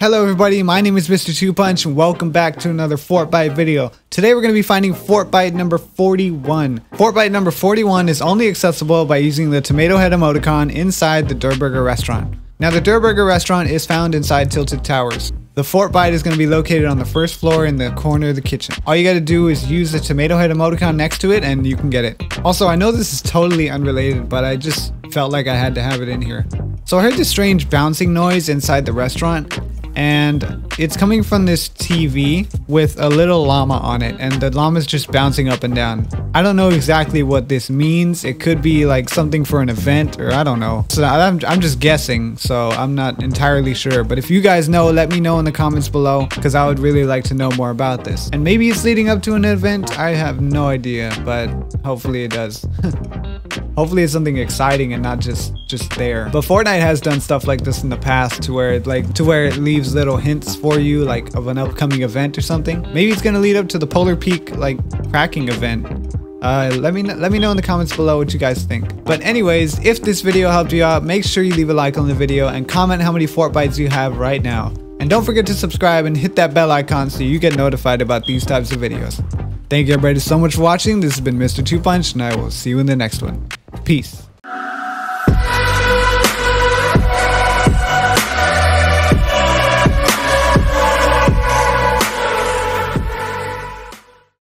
Hello everybody, my name is Mr. TwoPunch and welcome back to another Fortbyte video. Today we're going to be finding Fortbyte number 41. Fortbyte number 41 is only accessible by using the tomato head emoticon inside the Durrr Burger restaurant. Now the Durrr Burger restaurant is found inside Tilted Towers. The Fortbyte is going to be located on the first floor in the corner of the kitchen. All you got to do is use the tomato head emoticon next to it and you can get it. Also, I know this is totally unrelated, but I just felt like I had to have it in here. So I heard this strange bouncing noise inside the restaurant and it's coming from this TV with a little llama on it and the llama's just bouncing up and down. I don't know exactly what this means. It could be like something for an event or I don't know. So I'm, I'm just guessing so I'm not entirely sure but if you guys know let me know in the comments below because I would really like to know more about this. And maybe it's leading up to an event. I have no idea but hopefully it does. Hopefully it's something exciting and not just just there. But Fortnite has done stuff like this in the past to where it like to where it leaves little hints for you like of an upcoming event or something. Maybe it's gonna lead up to the Polar Peak like cracking event. Uh, let me let me know in the comments below what you guys think. But anyways, if this video helped you out, make sure you leave a like on the video and comment how many Fortbytes you have right now. And don't forget to subscribe and hit that bell icon so you get notified about these types of videos. Thank you everybody so much for watching. This has been Mr. TwoPunch and I will see you in the next one. Peace.